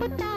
पता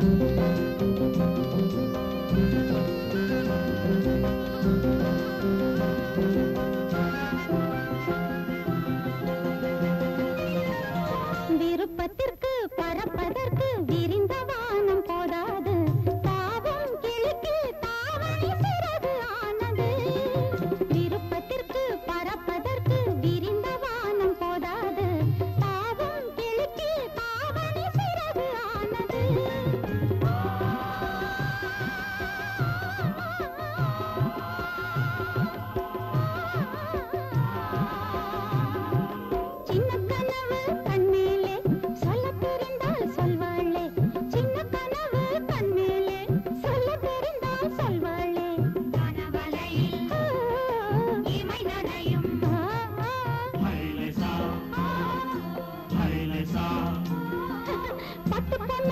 Música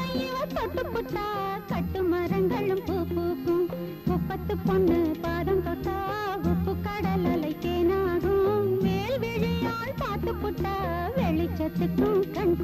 தொட்டு புட்டா கட்டு மரங்களும் பூ பூக்கும். முப்பத்து பொண்ணு பாதம் தொட்டா உப்பு கடல் அலைக்கேனாகும் மேல் விழியால் வெளிச்சத்துக்கும் கண்